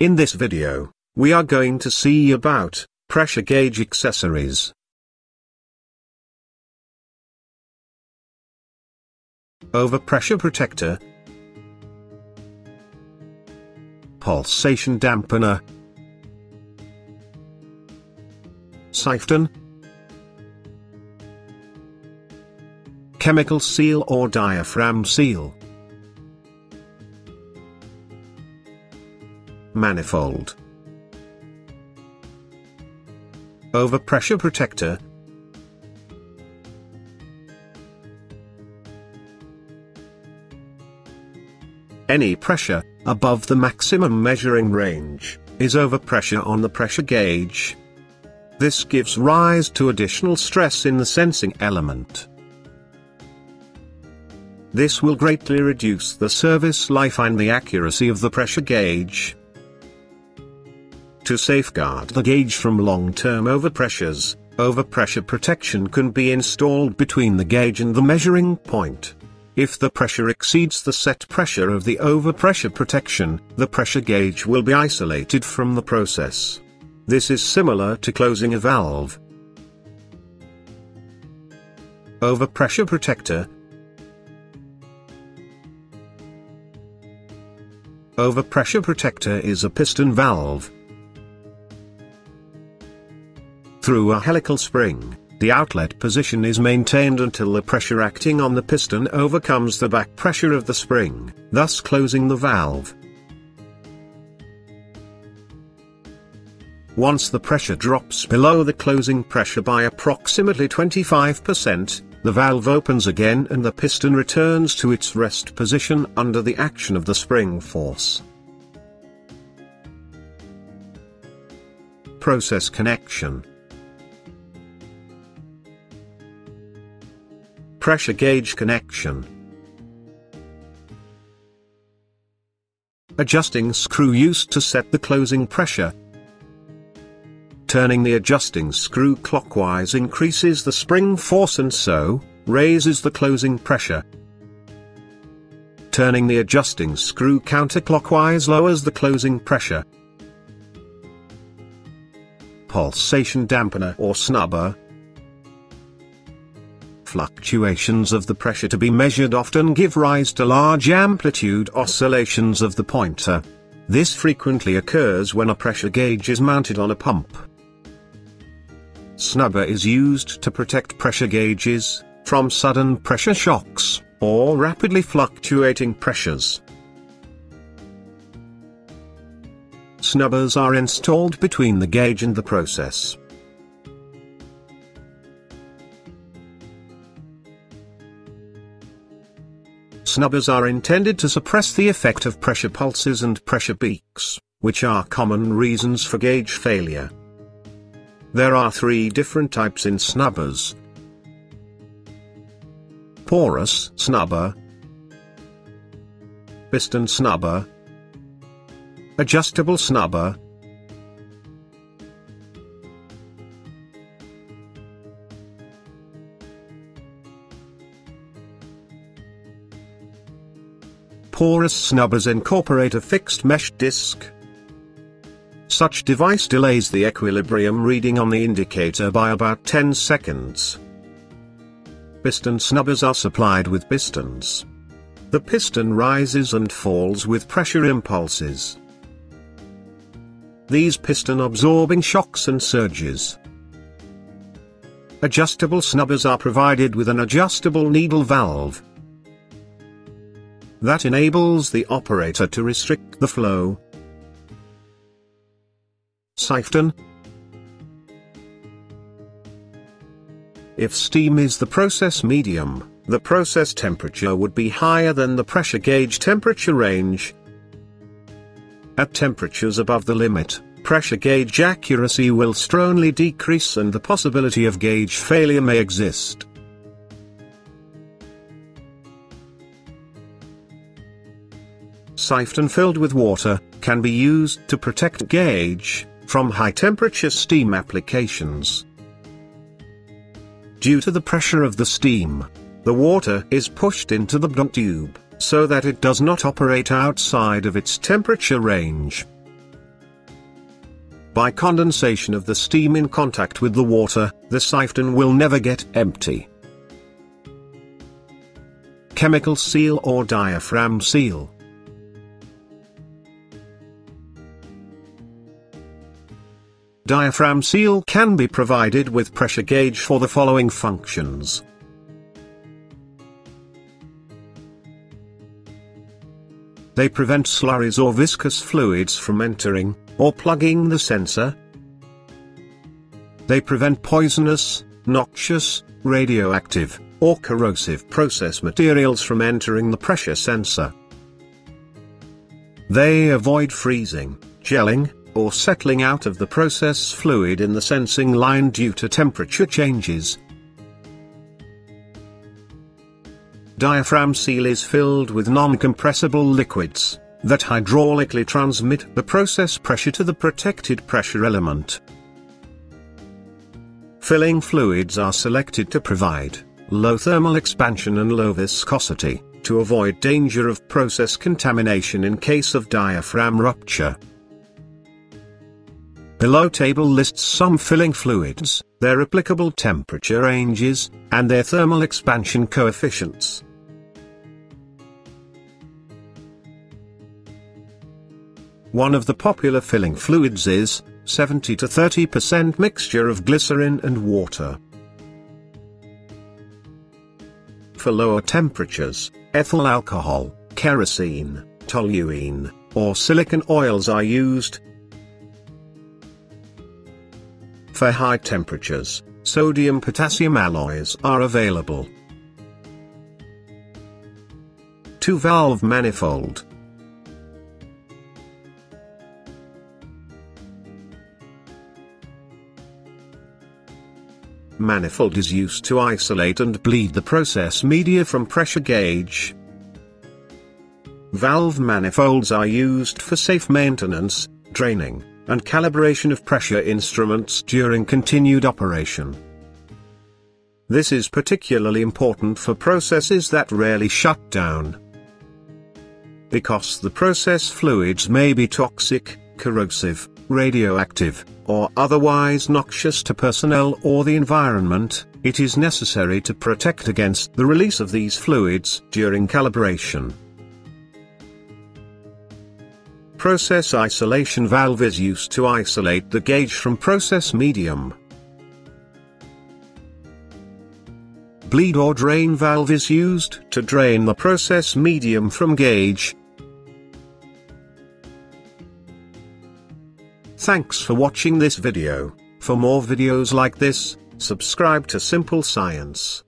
In this video, we are going to see about pressure gauge accessories. Overpressure protector. Pulsation dampener. Siphon Chemical seal or diaphragm seal Manifold Overpressure protector Any pressure, above the maximum measuring range, is overpressure on the pressure gauge. This gives rise to additional stress in the sensing element. This will greatly reduce the service life and the accuracy of the pressure gauge. To safeguard the gauge from long-term overpressures, overpressure protection can be installed between the gauge and the measuring point. If the pressure exceeds the set pressure of the overpressure protection, the pressure gauge will be isolated from the process. This is similar to closing a valve. Overpressure protector Overpressure protector is a piston valve. Through a helical spring, the outlet position is maintained until the pressure acting on the piston overcomes the back pressure of the spring, thus closing the valve. Once the pressure drops below the closing pressure by approximately 25%, the valve opens again and the piston returns to its rest position under the action of the spring force. Process connection Pressure gauge connection. Adjusting screw used to set the closing pressure. Turning the adjusting screw clockwise increases the spring force and so, raises the closing pressure. Turning the adjusting screw counterclockwise lowers the closing pressure. Pulsation dampener or snubber, Fluctuations of the pressure to be measured often give rise to large amplitude oscillations of the pointer. This frequently occurs when a pressure gauge is mounted on a pump. Snubber is used to protect pressure gauges from sudden pressure shocks or rapidly fluctuating pressures. Snubbers are installed between the gauge and the process. Snubbers are intended to suppress the effect of pressure pulses and pressure peaks, which are common reasons for gauge failure. There are three different types in snubbers. Porous snubber, piston snubber, adjustable snubber, porous snubbers incorporate a fixed mesh disc. Such device delays the equilibrium reading on the indicator by about 10 seconds. Piston snubbers are supplied with pistons. The piston rises and falls with pressure impulses. These piston absorbing shocks and surges. Adjustable snubbers are provided with an adjustable needle valve, that enables the operator to restrict the flow. Siphon If steam is the process medium, the process temperature would be higher than the pressure gauge temperature range. At temperatures above the limit, pressure gauge accuracy will strongly decrease and the possibility of gauge failure may exist. Siphon filled with water, can be used to protect gauge from high-temperature steam applications. Due to the pressure of the steam, the water is pushed into the Bourdon tube, so that it does not operate outside of its temperature range. by condensation of the steam in contact with the water, the siphon will never get empty. Chemical seal or diaphragm seal. Diaphragm seal can be provided with pressure gauge for the following functions. They prevent slurries or viscous fluids from entering, or plugging the sensor. They prevent poisonous, noxious, radioactive, or corrosive process materials from entering the pressure sensor. They avoid freezing, gelling, or settling out of the process fluid in the sensing line due to temperature changes. Diaphragm seal is filled with non-compressible liquids, that hydraulically transmit the process pressure to the protected pressure element. Filling fluids are selected to provide low thermal expansion and low viscosity, to avoid danger of process contamination in case of diaphragm rupture. Below table lists some filling fluids, their applicable temperature ranges, and their thermal expansion coefficients. One of the popular filling fluids is 70 to 30% mixture of glycerin and water. For lower temperatures, ethyl alcohol, kerosene, toluene, or silicon oils are used, For high temperatures, sodium-potassium alloys are available. 2-valve manifold. Manifold is used to isolate and bleed the process media from pressure gauge. Valve manifolds are used for safe maintenance, draining, and calibration of pressure instruments during continued operation. This is particularly important for processes that rarely shut down. Because the process fluids may be toxic, corrosive, radioactive, or otherwise noxious to personnel or the environment, it is necessary to protect against the release of these fluids during calibration. Process isolation valve is used to isolate the gauge from process medium. Bleed or drain valve is used to drain the process medium from gauge. Thanks for watching this video. For more videos like this, subscribe to Simple Science.